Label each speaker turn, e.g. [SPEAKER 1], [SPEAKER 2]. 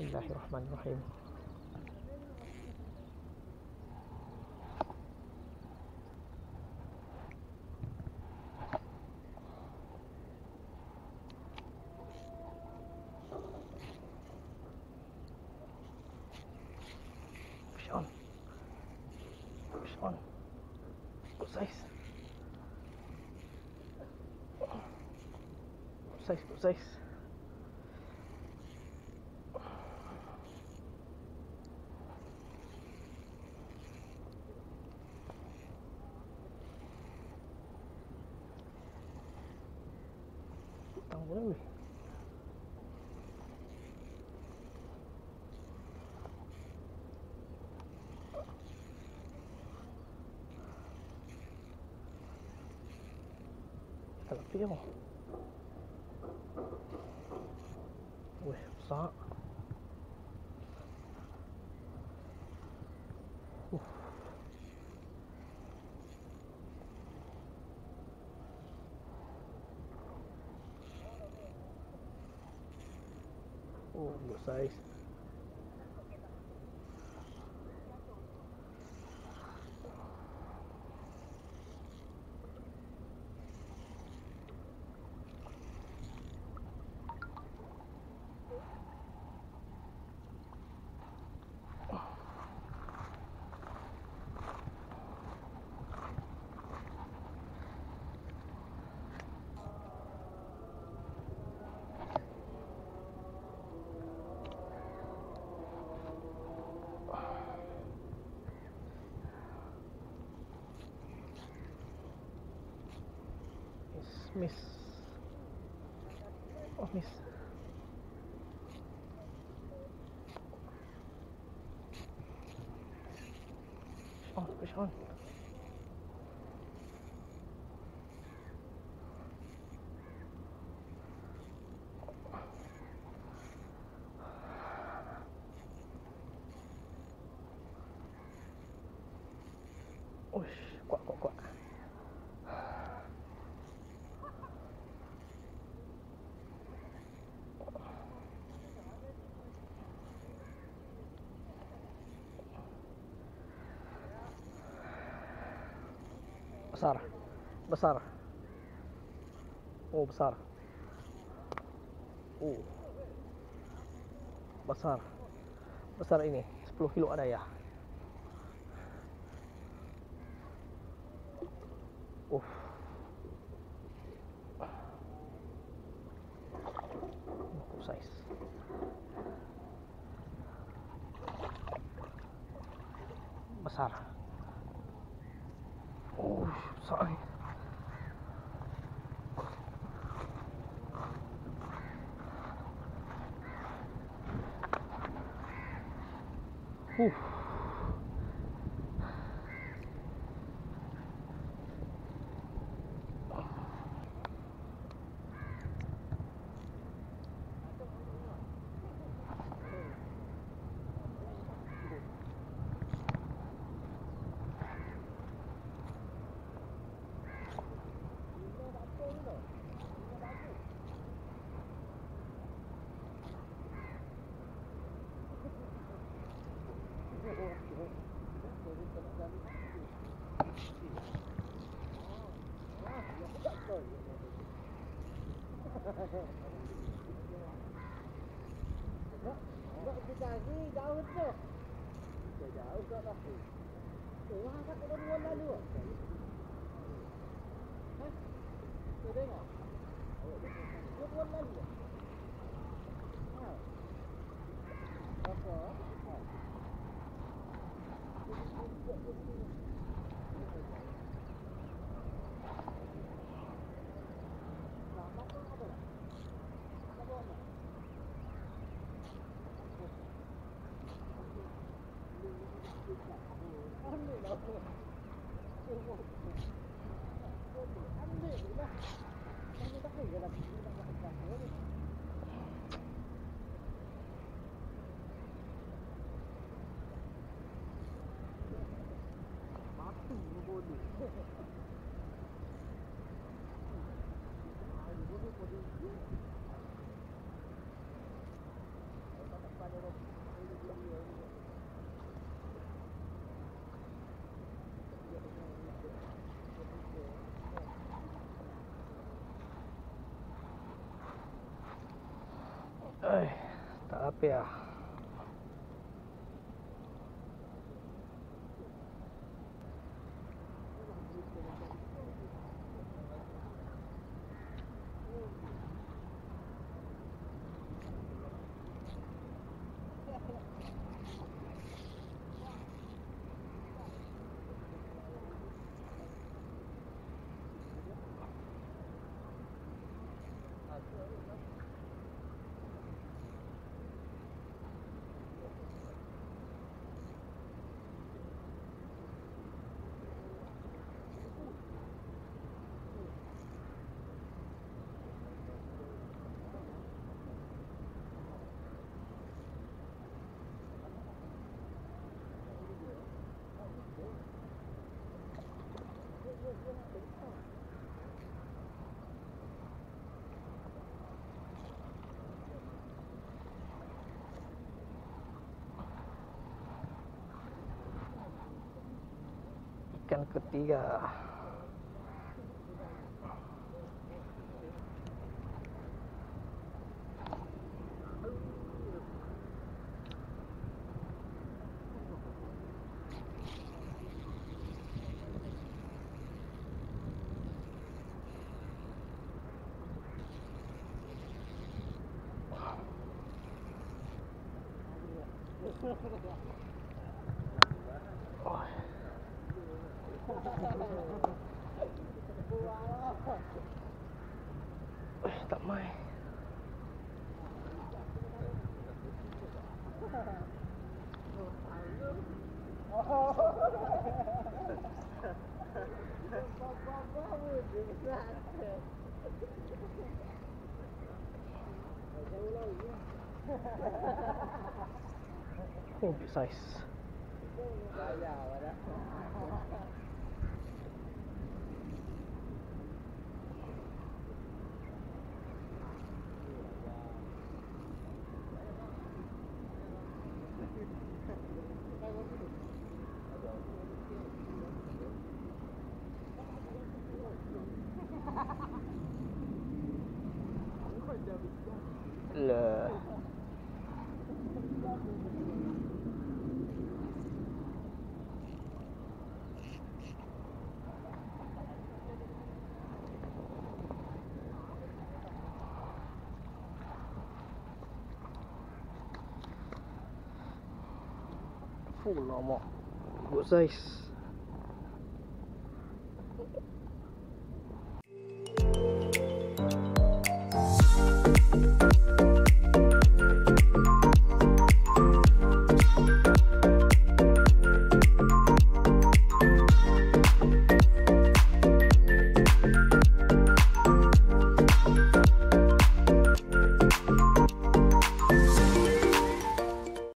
[SPEAKER 1] بسم الله الرحمن الرحيم. شلون؟ شلون؟ قصيص قصيص قصيص Talapi ako. Uy, sa. Uff. Oh, good size. miss. Oh, miss. Oh, push on. Oh, quack, quack, quack. Besar. Besar. Oh, besar. Oh. Besar. Besar ini. 10 kilo ada ya. Full size. Besar. Oh, sorry. Uff. jauh tu. Dah jauh tak lah. Wah, tak kena dua lalu. Hah? Kau tengok? Dua lalu. 啊，不，安利老师，辛苦了。啊，多谢安利老师，安利老师，辛苦了。 빼야 Thank you. yang ketiga. Eh, tak mai. olha. Fulama. Vocês.